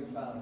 good father.